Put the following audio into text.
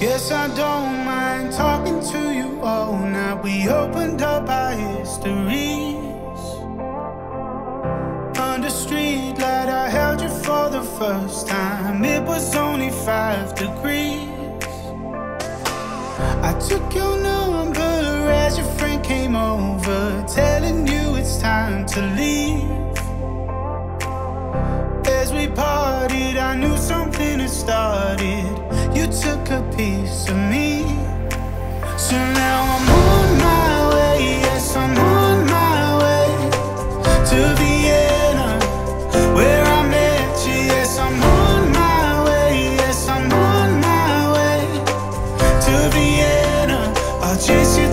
Yes, I don't mind talking to you all night. We opened up our histories. Under streetlight, I held you for the first time. It was only five degrees. I took your number as your friend came over, telling you it's time to leave. As we parted, I knew something had started took a piece of me. So now I'm on my way, yes I'm on my way To Vienna, where I met you. Yes I'm on my way, yes I'm on my way To Vienna, I'll chase you